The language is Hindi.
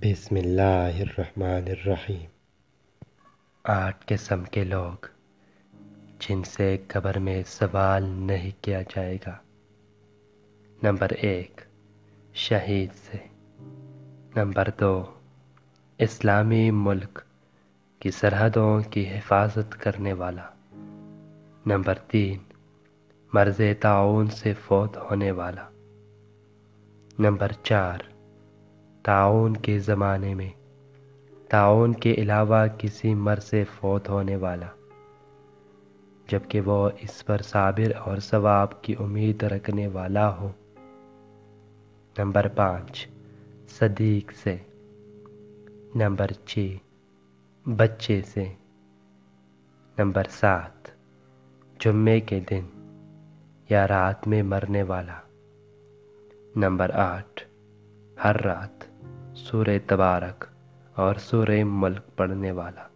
बिस्मिल्लाहिर्रहमानिर्रहीम। आठ किस्म के लोग, जिनसे कब्र में सवाल नहीं किया जाएगा। नंबर एक, शहीद से। नंबर दो, इस्लामी मुल्क की सरहदों की हिफाजत करने वाला। नंबर तीन, मर्ज ताउन से फौत होने वाला। नंबर चार ताउन के ज़माने में। ताउन के अलावा किसी मर से फौत होने वाला। जबकि वह इस पर साबिर और सवाब की उम्मीद रखने वाला हो। नंबर पाँच, सदीक से। नंबर छः, बच्चे से। नंबर सात, जुम्मे के दिन या रात में मरने वाला। नंबर आठ, हर रात। सूर्य तबारक और सूर्य मल्क पढ़ने वाला।